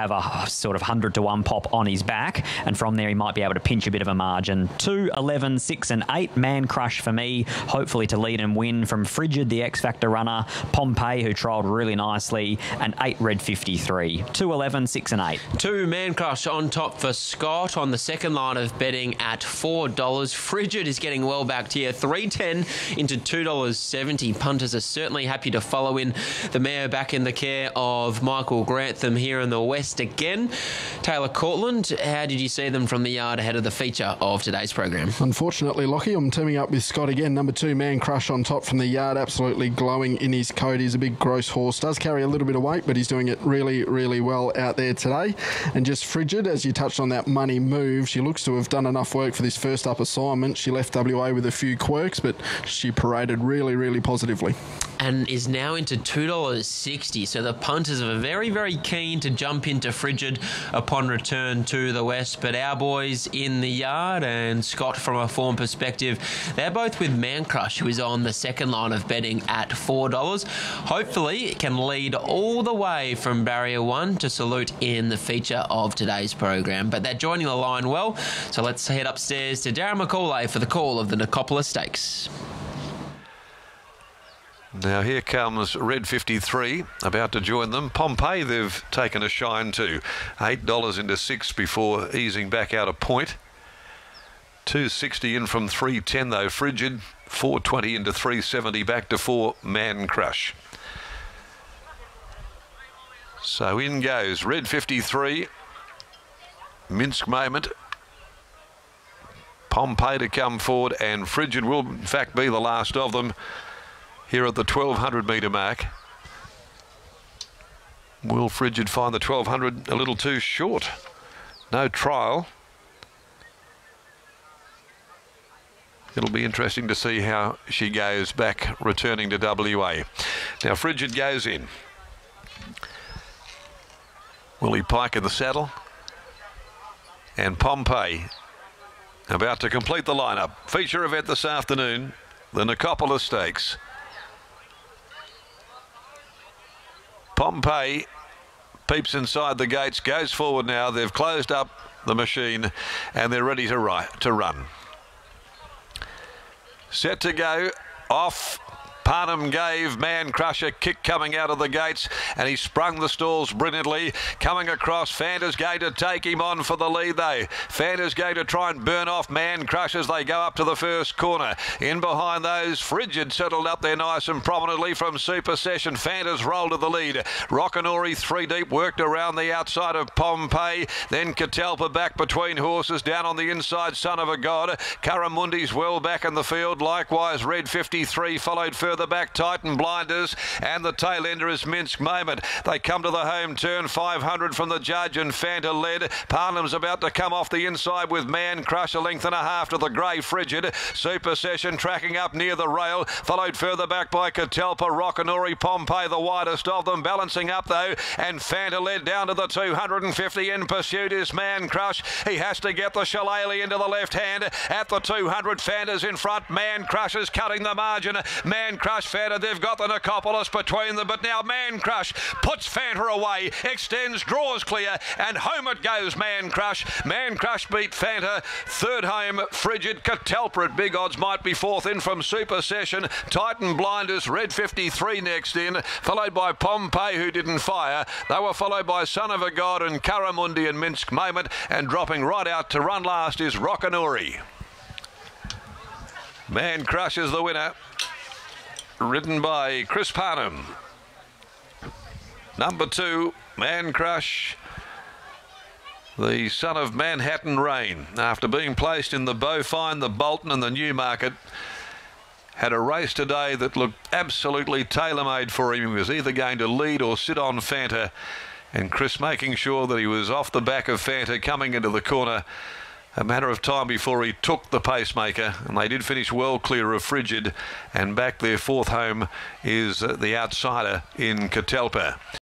have a sort of 100 to 1 pop on his back. And from there, he might be able to pinch a bit of a margin. 2, 11, 6, and 8. Man Crush for me, hopefully to lead and win from Frigid, the X Factor runner, Pompey, who trialled really nicely, and 8 Red 53. 2, 11, 6, and 8. Two Man Crush on top for Scott on the second line of betting at $4. Frigid is getting well backed here. 310 into $2.70. Punters are certainly happy to follow in the mare back in the care of Michael Grantham here in the West again. Taylor Cortland, how did you see them from the yard ahead of the feature of today's program? Unfortunately, Lockie, I'm teaming up with Scott again. Number two, Man Crush on top from the yard, absolutely glowing in his coat. He's a big, gross horse. Does carry a little bit of weight, but he's doing it really, really well out there today. And just frigid, as you touched on that money move, she looks to have done enough work for this first up assignment. She left WA with a few quirks, but she paraded really, really positively and is now into $2.60. So the punters are very, very keen to jump into To frigid upon return to the West. But our boys in the yard and Scott from a form perspective, they're both with Man Crush, who is on the second line of betting at $4. Hopefully, it can lead all the way from barrier one to salute in the feature of today's program. But they're joining the line well. So let's head upstairs to Darren McAullay for the call of the Nicopolis Stakes. Now here comes Red 53 about to join them. Pompey they've taken a shine to. $8 into 6 before easing back out a point. 260 in from 310 though. Frigid 420 into 370 back to 4 Man Crush. So in goes Red 53. Minsk moment. Pompey to come forward and Frigid will in fact be the last of them here at the 1200 metre mark. Will Frigid find the 1200 a little too short? No trial. It'll be interesting to see how she goes back returning to WA. Now Frigid goes in. Willie Pike in the saddle. And Pompey about to complete the lineup. Feature event this afternoon, the Nicopolis Stakes. Pompey peeps inside the gates, goes forward now. They've closed up the machine and they're ready to, ri- to run. Set to go. Off Parnham gave Man Crusher kick coming out of the gates and he sprung the stalls brilliantly. Coming across, Fanta's going to take him on for the lead though. Fanta's going to try and burn off Man Crush as they go up to the first corner. In behind those, Frigid settled up there nice and prominently from Super Session. Fanta's rolled to the lead. Rockinori three deep worked around the outside of Pompey. Then Catalpa back between horses down on the inside. Son of a God. Karamundi's well back in the field. Likewise, Red 53 followed further the back, Titan Blinders, and the tail ender is Minsk Moment. They come to the home turn, 500 from the judge, and Fanta led. Parnham's about to come off the inside with Man Crush, a length and a half to the grey Frigid. Super Session tracking up near the rail, followed further back by Catalpa, Rockinori, Pompey, the widest of them, balancing up though, and Fanta led down to the 250 in pursuit is Man Crush. He has to get the shillelagh into the left hand at the 200. Fanta's in front. Man Crush is cutting the margin. Man Crush Crush Fanta. They've got the Nicopolis between them, but now Man Crush puts Fanta away, extends, draws clear, and home it goes. Man Crush. Man Crush beat Fanta. Third home, Frigid Catalpa at big odds might be fourth in from Super Session. Titan Blinders, Red 53 next in, followed by Pompey who didn't fire. They were followed by Son of a God and Karamundi and Minsk Moment, and dropping right out to run last is Rockinori. Man Crush is the winner ridden by Chris Parnham. Number two, Man Crush, the son of Manhattan Rain. After being placed in the Beaufine, the Bolton, and the Newmarket, had a race today that looked absolutely tailor-made for him. He was either going to lead or sit on Fanta, and Chris making sure that he was off the back of Fanta coming into the corner a matter of time before he took the pacemaker, and they did finish well clear of Frigid. And back their fourth home is uh, the outsider in Catalpa.